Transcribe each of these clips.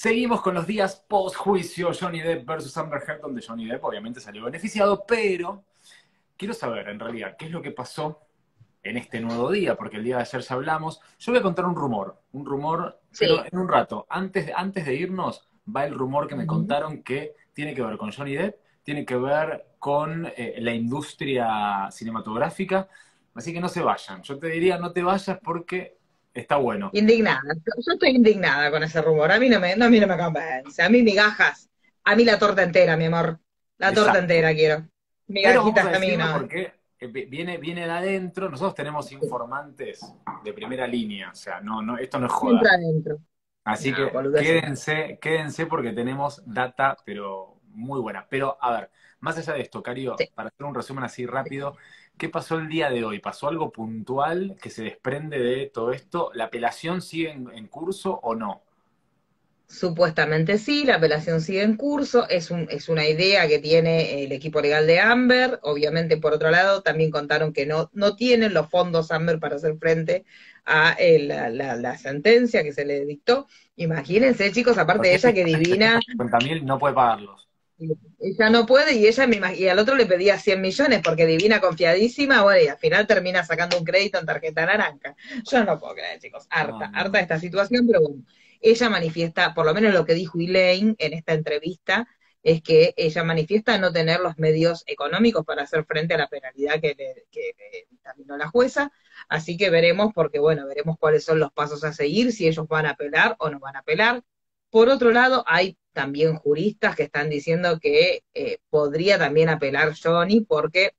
Seguimos con los días post-juicio Johnny Depp versus Amber Heard, donde Johnny Depp obviamente salió beneficiado, pero quiero saber en realidad qué es lo que pasó en este nuevo día, porque el día de ayer ya hablamos. Yo voy a contar un rumor, un rumor, pero en un rato. Antes, antes de irnos, va el rumor que me contaron que tiene que ver con Johnny Depp, tiene que ver con eh, la industria cinematográfica, así que no se vayan. Yo te diría, no te vayas porque está bueno. Indignada, yo estoy indignada con ese rumor, a mí no me, no, a mí no me convence, a mí migajas, a mí la torta entera, mi amor, la torta entera quiero. Migajitas a, mí no. Porque eh, viene, viene de adentro, nosotros tenemos informantes de primera línea, o sea, no, no, esto no es joda. Adentro. Así que quédense, quédense porque tenemos data, pero muy buena. Pero, a ver, más allá de esto, Cario, para hacer un resumen así rápido, ¿qué pasó el día de hoy? ¿Pasó algo puntual que se desprende de todo esto? ¿La apelación sigue en, curso o no? Supuestamente sí, la apelación sigue en curso, es, un, es una idea que tiene el equipo legal de Amber, obviamente por otro lado también contaron que no, no tienen los fondos Amber para hacer frente a eh, la, sentencia que se le dictó. Imagínense chicos, aparte de ella que divina... 50.000 no puede pagarlos. Ella no puede y ella me y al otro le pedía 100 millones porque divina confiadísima, bueno, y al final termina sacando un crédito en tarjeta naranja. Yo no puedo creer, chicos, harta, harta de esta situación, pero bueno, ella manifiesta, por lo menos lo que dijo Elaine en esta entrevista, es que ella manifiesta no tener los medios económicos para hacer frente a la penalidad que le, que dictaminó la jueza, así que veremos, porque bueno, veremos cuáles son los pasos a seguir, si ellos van a apelar o no van a apelar. Por otro lado, hay también juristas que están diciendo que eh, podría también apelar Johnny porque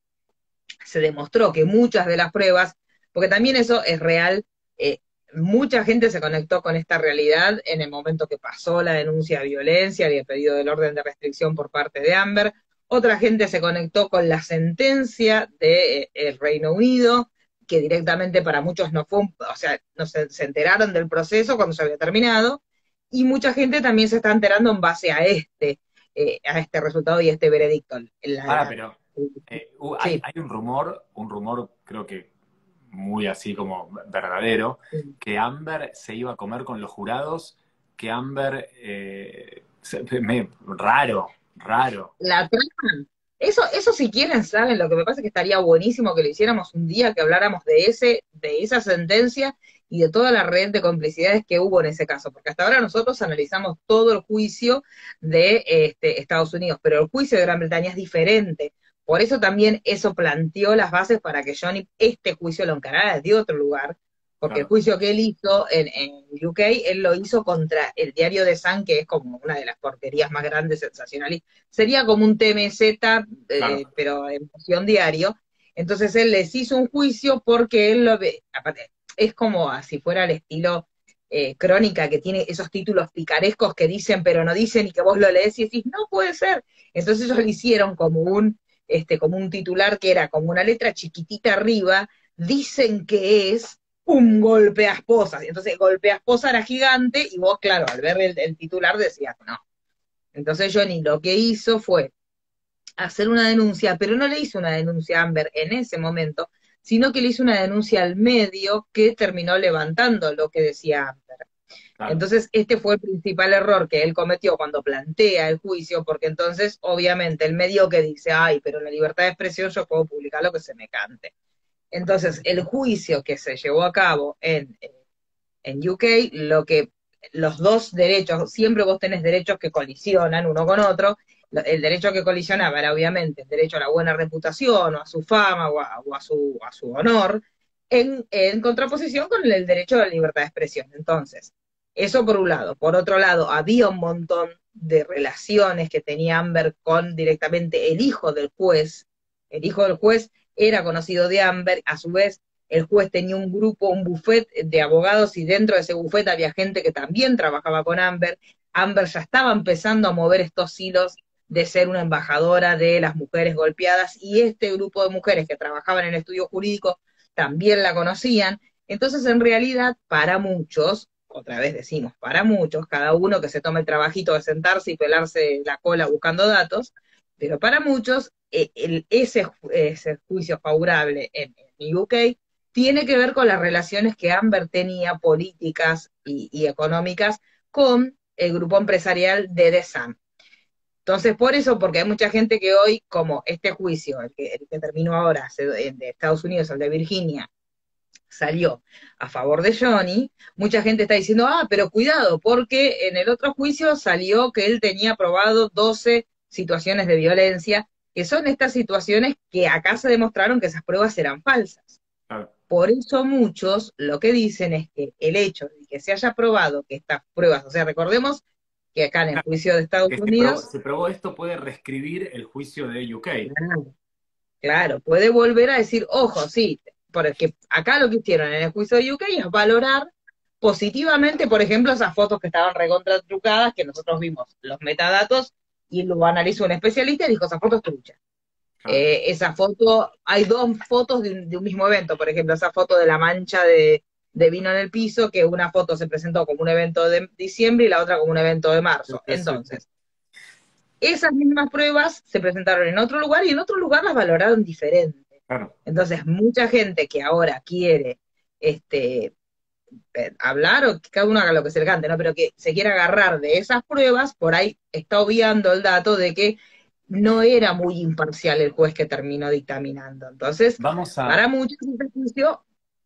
se demostró que muchas de las pruebas, porque también eso es real, eh, mucha gente se conectó con esta realidad en el momento que pasó la denuncia de violencia y el pedido del orden de restricción por parte de Amber, otra gente se conectó con la sentencia del de, Reino Unido, que directamente para muchos no fue, o sea, no se enteraron del proceso cuando se había terminado, y mucha gente también se está enterando en base a este, eh, a este resultado y este veredicto. Ahora, pero eh, hay, un rumor, un rumor creo que muy así como verdadero, que Amber se iba a comer con los jurados, que Amber, eh, raro, raro. La trama. Eso, eso si quieren saben, lo que me pasa es que estaría buenísimo que lo hiciéramos un día, que habláramos de ese, de esa sentencia y de toda la red de complicidades que hubo en ese caso, porque hasta ahora nosotros analizamos todo el juicio de este, Estados Unidos, pero el juicio de Gran Bretaña es diferente. Por eso también eso planteó las bases para que Johnny este juicio lo encarara desde otro lugar, porque el juicio que él hizo en, en, UK, él lo hizo contra el diario de Sun, que es como una de las porquerías más grandes, sensacionales. Sería como un TMZ, eh, pero en función diario. Entonces él les hizo un juicio porque él lo ve, aparte, es como si fuera el estilo eh, crónica que tiene esos títulos picarescos que dicen pero no dicen y que vos lo lees y decís, no puede ser. Entonces ellos lo hicieron como un, este, como un titular que era como una letra chiquitita arriba, dicen que es un golpe a esposas. Entonces golpe a esposa era gigante y vos, claro, al ver el, el titular decías, no. Entonces Johnny lo que hizo fue hacer una denuncia, pero no le hizo una denuncia a Amber en ese momento, sino que le hizo una denuncia al medio que terminó levantando lo que decía Amber. Entonces, este fue el principal error que él cometió cuando plantea el juicio, porque entonces, obviamente, el medio que dice, ay, pero en la libertad de expresión yo puedo publicar lo que se me cante. Entonces, el juicio que se llevó a cabo en, en UK, lo que los dos derechos, siempre vos tenés derechos que colisionan uno con otro, el derecho que colisionaba era obviamente el derecho a la buena reputación o a su fama o a, su, a su honor, en, en, contraposición con el derecho a la libertad de expresión. Entonces, eso por un lado. Por otro lado, había un montón de relaciones que tenía Amber con directamente el hijo del juez. El hijo del juez era conocido de Amber, a su vez el juez tenía un grupo, un buffet de abogados y dentro de ese buffet había gente que también trabajaba con Amber. Amber ya estaba empezando a mover estos hilos de ser una embajadora de las mujeres golpeadas y este grupo de mujeres que trabajaban en el estudio jurídico también la conocían. Entonces, en realidad, para muchos, otra vez decimos, para muchos, cada uno que se tome el trabajito de sentarse y pelarse la cola buscando datos, pero para muchos, e, ese, juicio favorable en, en, UK tiene que ver con las relaciones que Amber tenía políticas y, económicas con el grupo empresarial de DESAM. Entonces, por eso, porque hay mucha gente que hoy, como este juicio, el que, terminó ahora, de Estados Unidos, el de Virginia, salió a favor de Johnny, mucha gente está diciendo, ah, pero cuidado, porque en el otro juicio salió que él tenía probado 12 situaciones de violencia, que son estas situaciones que acá se demostraron que esas pruebas eran falsas. Por eso muchos lo que dicen es que el hecho de que se haya probado que estas pruebas, o sea, recordemos que acá en el juicio de Estados Unidos... Se probó, esto puede reescribir el juicio de UK. Claro, puede volver a decir, ojo, sí, porque acá lo que hicieron en el juicio de UK es valorar positivamente, por ejemplo, esas fotos que estaban recontra trucadas, que nosotros vimos los metadatos, y lo analizó un especialista y dijo, esa foto es trucha. Eh, esa foto, hay dos fotos de un, mismo evento, por ejemplo, esa foto de la mancha de, vino en el piso, que una foto se presentó como un evento de diciembre y la otra como un evento de marzo. Entonces, esas mismas pruebas se presentaron en otro lugar y en otro lugar las valoraron diferente. Entonces, mucha gente que ahora quiere este, hablar o que cada uno haga lo que se le cante, ¿no? Pero que se quiera agarrar de esas pruebas, por ahí está obviando el dato de que no era muy imparcial el juez que terminó dictaminando. Entonces, Vamos para muchos este juicio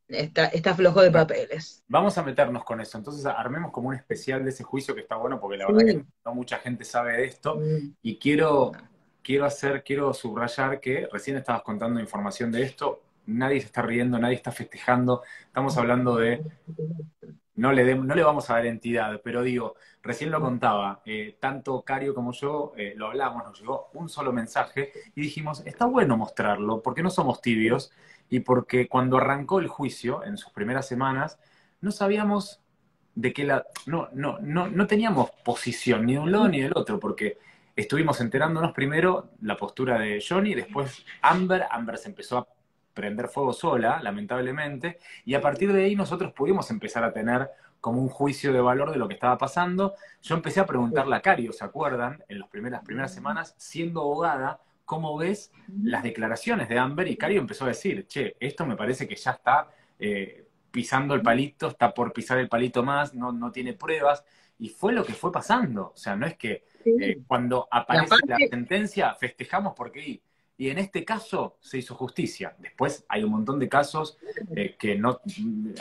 está, está flojo de papeles. Vamos a meternos con eso. Entonces, armemos como un especial de ese juicio que está bueno, porque la verdad que no mucha gente sabe de esto. Y quiero, quiero hacer, quiero subrayar que recién estabas contando información de esto. Nadie se está riendo, nadie está festejando. Estamos hablando de no le, no le vamos a dar entidad, pero digo, recién lo contaba, eh, tanto Cario como yo eh, lo hablamos, nos llegó un solo mensaje y dijimos, está bueno mostrarlo, porque no somos tibios y porque cuando arrancó el juicio, en sus primeras semanas, no sabíamos de qué la... No, no, no, no teníamos posición ni de un lado ni del otro, porque estuvimos enterándonos primero la postura de Johnny, después Amber, Amber se empezó a prender fuego sola, lamentablemente, y a partir de ahí nosotros pudimos empezar a tener como un juicio de valor de lo que estaba pasando. Yo empecé a preguntarle a Cario, ¿se acuerdan? En las primeras, primeras semanas, siendo abogada, ¿cómo ves las declaraciones de Amber? Y Cario empezó a decir, che, esto me parece que ya está eh, pisando el palito, está por pisar el palito más, no, no tiene pruebas. Y fue lo que fue pasando. O sea, no es que eh, cuando aparece la sentencia festejamos porque y en este caso se hizo justicia. Después hay un montón de casos eh, que no,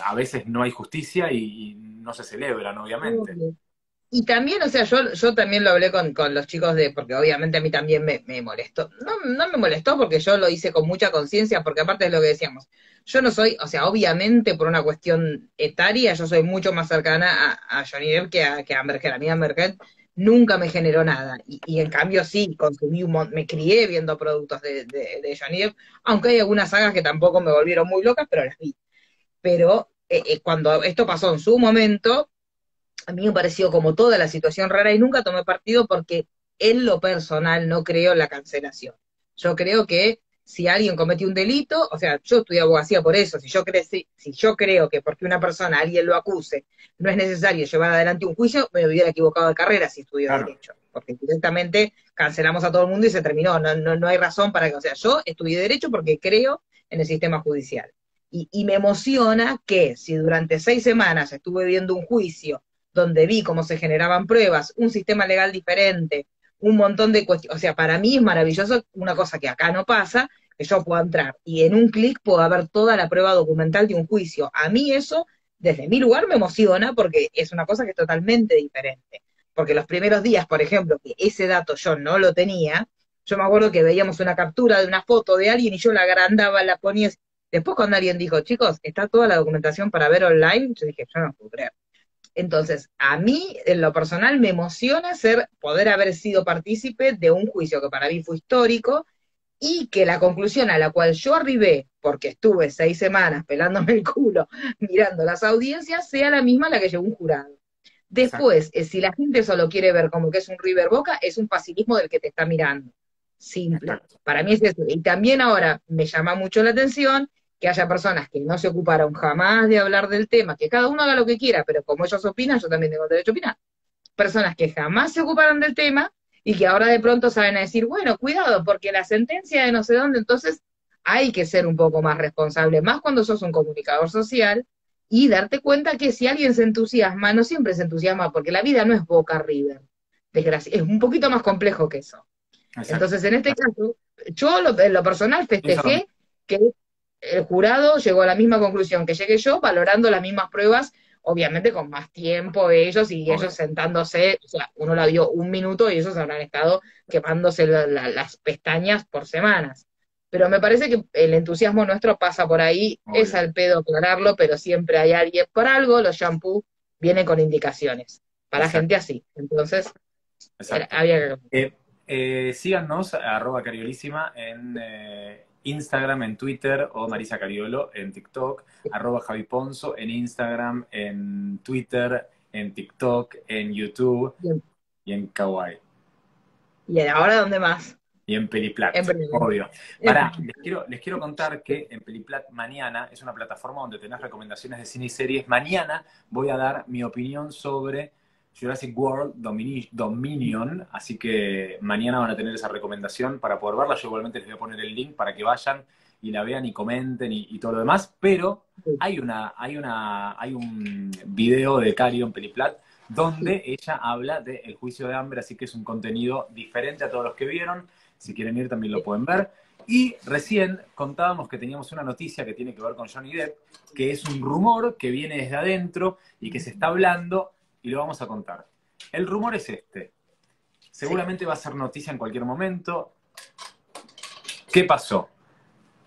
a veces no hay justicia y, no se celebran, obviamente. Y también, o sea, yo, yo también lo hablé con, con los chicos de, porque obviamente a mí también me, molestó. No, no me molestó porque yo lo hice con mucha conciencia, porque aparte es lo que decíamos, yo no soy, o sea, obviamente por una cuestión etaria, yo soy mucho más cercana a, Johnny Depp que a, que a Amber A mí Amber nunca me generó nada. Y, en cambio sí, consumí un me crié viendo productos de, de, Johnny Depp, aunque hay algunas sagas que tampoco me volvieron muy locas, pero las vi. Pero eh, eh, cuando esto pasó en su momento, a mí me pareció como toda la situación rara y nunca tomé partido porque en lo personal no creo en la cancelación. Yo creo que si alguien cometió un delito, o sea, yo estudié abogacía por eso, si yo, si, si yo creo que porque una persona, alguien lo acuse, no es necesario llevar adelante un juicio, me hubiera equivocado de carrera si estudió Derecho, porque directamente cancelamos a todo el mundo y se terminó, no, no, no hay razón para que, o sea, yo estudié Derecho porque creo en el sistema judicial. Y, y me emociona que si durante seis semanas estuve viendo un juicio donde vi cómo se generaban pruebas, un sistema legal diferente, un montón de cuestiones. O sea, para mí es maravilloso una cosa que acá no pasa, que yo pueda entrar y en un clic pueda ver toda la prueba documental de un juicio. A mí eso, desde mi lugar, me emociona porque es una cosa que es totalmente diferente. Porque los primeros días, por ejemplo, que ese dato yo no lo tenía, yo me acuerdo que veíamos una captura de una foto de alguien y yo la agrandaba, la ponía. Después cuando alguien dijo, chicos, está toda la documentación para ver online, yo dije, yo no puedo creer. Entonces, a mí, en lo personal, me emociona ser, poder haber sido partícipe de un juicio que para mí fue histórico y que la conclusión a la cual yo arribé, porque estuve seis semanas pelándome el culo mirando las audiencias, sea la misma la que llevó un jurado. Después, eh, si la gente solo quiere ver como que es un River Boca, es un facilismo del que te está mirando. Simple. Para mí es eso. Y también ahora me llama mucho la atención que haya personas que no se ocuparon jamás de hablar del tema, que cada uno haga lo que quiera, pero como ellos opinan, yo también tengo derecho a opinar. Personas que jamás se ocuparon del tema y que ahora de pronto saben a decir, bueno, cuidado, porque la sentencia de no sé dónde, entonces hay que ser un poco más responsable, más cuando sos un comunicador social y darte cuenta que si alguien se entusiasma, no siempre se entusiasma, porque la vida no es Boca River, desgracia, es un poquito más complejo que eso. Entonces, en este caso, yo en lo personal festejé que el jurado llegó a la misma conclusión que llegué yo, valorando las mismas pruebas, obviamente con más tiempo ellos y ellos sentándose, o sea, uno la vio un minuto y ellos habrán estado quemándose las pestañas por semanas. Pero me parece que el entusiasmo nuestro pasa por ahí, es al pedo aclararlo, pero siempre hay alguien por algo, los shampoos vienen con indicaciones, para gente así. Entonces, había que... Eh, eh, síganos, arroba cariolísima, en eh, Instagram, en Twitter, o Marisa Cariolo en TikTok, arroba Javi Ponzo en Instagram, en Twitter, en TikTok, en YouTube y en Kawaii. ¿Y ahora dónde más? Y en Peliplat, obvio. Les quiero, les quiero contar que en Peliplat mañana es una plataforma donde tenés recomendaciones de cine y series. Mañana voy a dar mi opinión sobre Jurassic World Dominion, así que mañana van a tener esa recomendación para poder verla. Yo igualmente les voy a poner el link para que vayan y la vean y comenten y, todo lo demás. Pero hay una, hay una, hay un video de Carion Peliplat donde ella habla del juicio de hambre, así que es un contenido diferente a todos los que vieron. Si quieren ir también lo pueden ver. Y recién contábamos que teníamos una noticia que tiene que ver con Johnny Depp, que es un rumor que viene desde adentro y que se está hablando y lo vamos a contar. El rumor es este. Seguramente va a ser noticia en cualquier momento. ¿Qué pasó?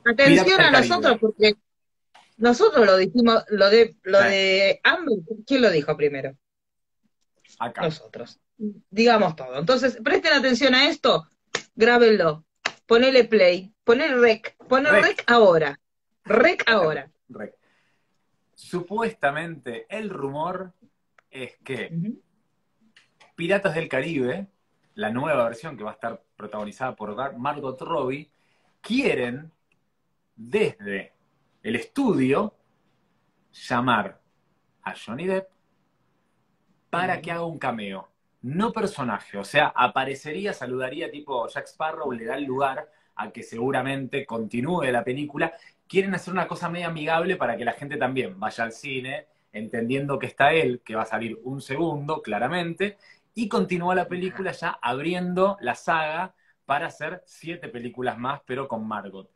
Atención a nosotros, porque nosotros lo dijimos, lo de lo de Amber, ¿quién lo dijo primero? Acá. Nosotros. Digamos todo. Entonces, presten atención a esto, grábenlo, ponele play, ponele rec, ponele rec, ahora. Rec ahora. Rec. Supuestamente el rumor es que Piratas del Caribe, la nueva versión que va a estar protagonizada por Margot Robbie, quieren desde el estudio llamar a Johnny Depp para que haga un cameo, no personaje, o sea, aparecería, saludaría tipo Jack Sparrow, le da el lugar a que seguramente continúe la película. Quieren hacer una cosa medio amigable para que la gente también vaya al cine entendiendo que está él, que va a salir un segundo, claramente, y continúa la película ya abriendo la saga para hacer siete películas más, pero con Margot.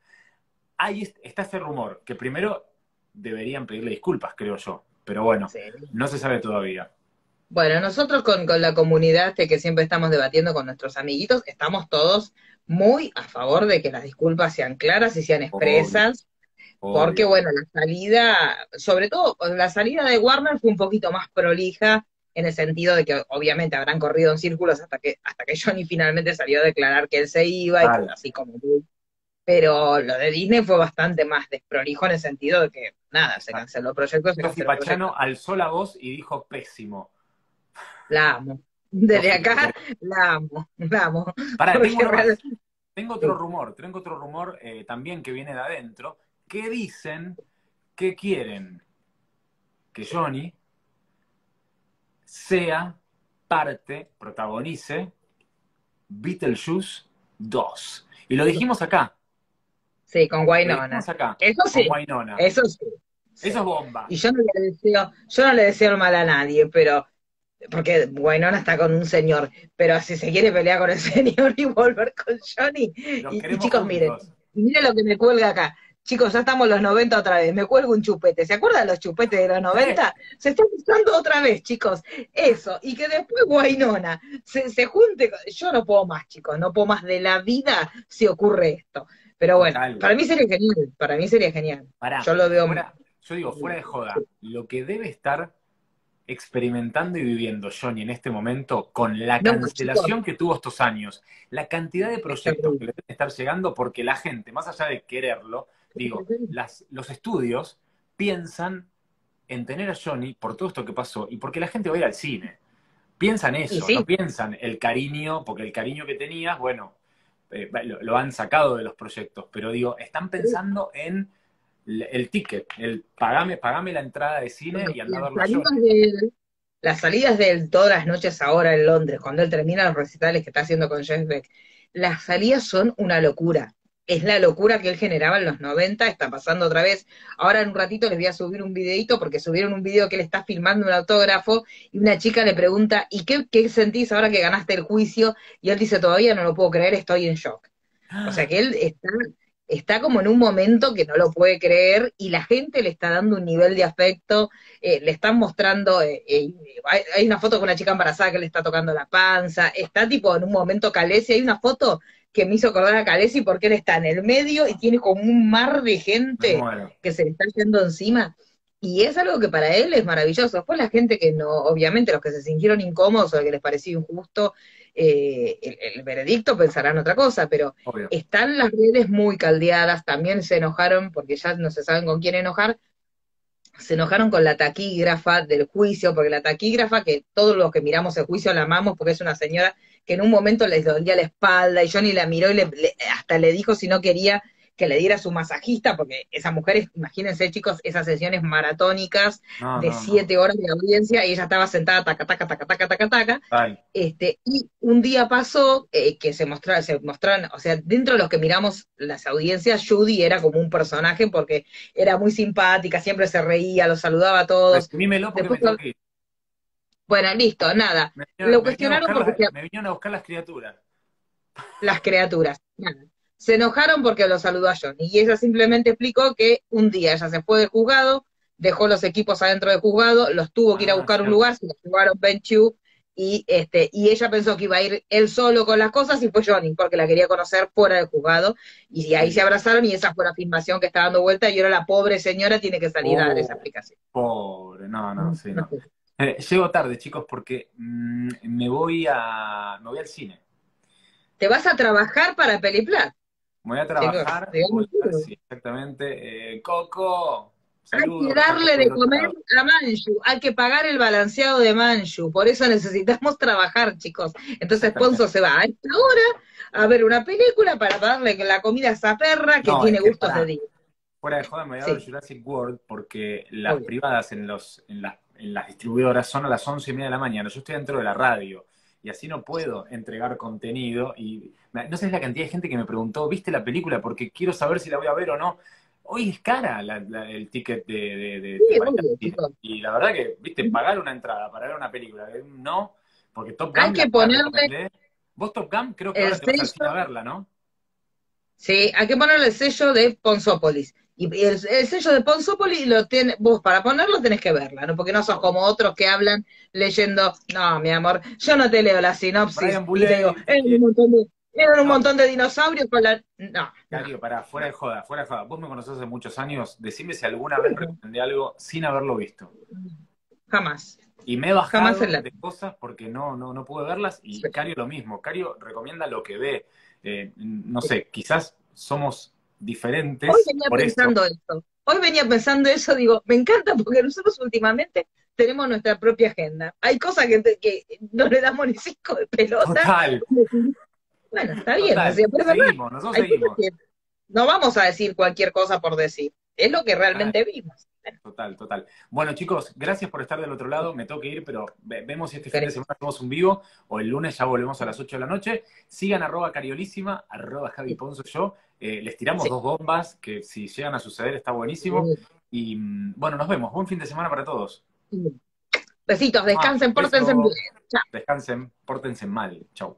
Ahí está ese rumor, que primero deberían pedirle disculpas, creo yo, pero bueno, no se sabe todavía. Bueno, nosotros con, la comunidad este que siempre estamos debatiendo con nuestros amiguitos, estamos todos muy a favor de que las disculpas sean claras y sean expresas. Porque bueno, la salida, sobre todo la salida de Warner fue un poquito más prolija en el sentido de que obviamente habrán corrido en círculos hasta que hasta que Johnny finalmente salió a declarar que él se iba y así como pero lo de Disney fue bastante más desprolijo en el sentido de que nada, se canceló el proyecto. Se Pachano alzó la voz y dijo pésimo. La amo. Desde acá la amo, la amo. tengo, otro rumor, tengo otro rumor eh, también que viene de adentro, que dicen que quieren que Johnny sea parte, protagonice Beetlejuice 2. Y lo dijimos acá. Sí, con Wynonna. Acá, eso sí. Eso sí. Eso es bomba. Y yo no le deseo, yo no le deseo mal a nadie, pero porque Wynonna está con un señor, pero si se quiere pelear con el señor y volver con Johnny, y, chicos, miren, miren lo que me cuelga acá. Chicos, ya estamos los 90 otra vez, me cuelgo un chupete. ¿Se acuerdan los chupetes de los 90? Se está usando otra vez, chicos. Eso, y que después Guainona se, se junte. Yo no puedo más, chicos, no puedo más de la vida si ocurre esto. Pero bueno, para mí sería genial, para mí sería genial. yo lo veo. yo digo, fuera de joda, lo que debe estar experimentando y viviendo Johnny en este momento con la cancelación que tuvo estos años, la cantidad de proyectos que le deben estar llegando porque la gente, más allá de quererlo, Digo, las, los estudios piensan en tener a Johnny por todo esto que pasó y porque la gente va a ir al cine. Piensan eso, no piensan el cariño, porque el cariño que tenías, bueno, eh, lo, han sacado de los proyectos, pero digo, están pensando en el, ticket, el pagame, pagame la entrada de cine y andar a verlo Las salidas de él todas las noches ahora en Londres, cuando él termina los recitales que está haciendo con Jeff Beck, las salidas son una locura es la locura que él generaba en los 90, está pasando otra vez. Ahora en un ratito les voy a subir un videito porque subieron un video que él está filmando un autógrafo y una chica le pregunta, ¿y qué, qué sentís ahora que ganaste el juicio? Y él dice, todavía no lo puedo creer, estoy en shock. O sea que él está, está como en un momento que no lo puede creer y la gente le está dando un nivel de afecto, eh, le están mostrando, eh, eh, hay, una foto con una chica embarazada que le está tocando la panza, está tipo en un momento Calesi, hay una foto que me hizo acordar a Calesi porque él está en el medio y tiene como un mar de gente que se le está yendo encima. Y es algo que para él es maravilloso. Después la gente que no, obviamente los que se sintieron incómodos o que les pareció injusto eh, el, veredicto pensarán otra cosa, pero están las redes muy caldeadas, también se enojaron porque ya no se saben con quién enojar, se enojaron con la taquígrafa del juicio, porque la taquígrafa, que todos los que miramos el juicio la amamos porque es una señora que en un momento les dolía la espalda y Johnny la miró y le, hasta le dijo si no quería que le diera su masajista, porque esa mujer, imagínense chicos, esas sesiones maratónicas de siete horas de audiencia, y ella estaba sentada, taca, taca, taca, taca, taca, taca, este, y un día pasó eh, que se mostraron, se mostraron, o sea, dentro de los que miramos las audiencias, Judy era como un personaje porque era muy simpática, siempre se reía, los saludaba a todos. Bueno, listo, nada. lo cuestionaron porque... Me vinieron a buscar las criaturas. Las criaturas, nada se enojaron porque lo saludó a Johnny. Y ella simplemente explicó que un día ella se fue del juzgado, dejó los equipos adentro del juzgado, los tuvo que ir a ah, buscar un lugar, se los jugaron Ben Chu, y este, y ella pensó que iba a ir él solo con las cosas y fue Johnny, porque la quería conocer fuera del juzgado, y ahí se abrazaron y esa fue la filmación que está dando vuelta, y ahora la pobre señora tiene que salir a dar esa oh, explicación. Pobre, no, no, sí, no. Eh, llego tarde, chicos, porque mm, me voy a me voy al cine. ¿Te vas a trabajar para Peliplat? Voy a trabajar. sí, exactamente. Eh, Coco. hay que darle de comer a Manju, hay que pagar el balanceado de Manju, por eso necesitamos trabajar, chicos. Entonces Ponzo se va a esta hora a ver una película para darle la comida a esa perra que tiene gustos de día. Fuera de joda me voy a dar Jurassic World porque las privadas en, los, en, en las distribuidoras son a las once y media de la mañana. Yo estoy dentro de la radio y así no puedo entregar contenido. Y no sé la cantidad de gente que me preguntó, ¿viste la película? Porque quiero saber si la voy a ver o no. Hoy es cara el ticket de, Y la verdad que, viste, pagar una entrada para ver una película, no, porque Top Gun... Hay que ponerle... Vos Top Gun creo que ahora te vas a verla, ¿no? Sí, hay que ponerle el sello de Ponzópolis. Y el, sello de Ponzópolis lo tiene, vos para ponerlo tenés que verla, ¿no? Porque no sos como otros que hablan leyendo, no, mi amor, yo no te leo la sinopsis y te digo, un montón de, eran un montón de dinosaurios con la... No. Ya, digo, para, fuera de joda, fuera de joda. Vos me conocés hace muchos años, decime si alguna vez recomendé algo sin haberlo visto. Jamás. Y me he bajado Jamás de cosas porque no, no, no pude verlas y Cario lo mismo. Cario recomienda lo que ve. Eh, no sé, quizás somos diferentes. Hoy venía pensando eso. Hoy venía pensando eso, digo, me encanta porque nosotros últimamente tenemos nuestra propia agenda. Hay cosas que, que no le damos ni cinco de pelota. Total. Bueno, está bien. seguimos, nosotros seguimos. no vamos a decir cualquier cosa por decir. Es lo que realmente vimos. Total, total. Bueno, chicos, gracias por estar del otro lado. Me tengo que ir, pero vemos si este fin de semana hacemos un vivo o el lunes ya volvemos a las 8 de la noche. Sigan arroba cariolísima, arroba Javi Ponzo yo. Eh, les tiramos dos bombas que si llegan a suceder está buenísimo. Y mm, bueno, nos vemos. Buen fin de semana para todos. Besitos, descansen, ah, pórtense bien. Descansen, pórtense mal. Chau.